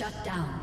Shut down.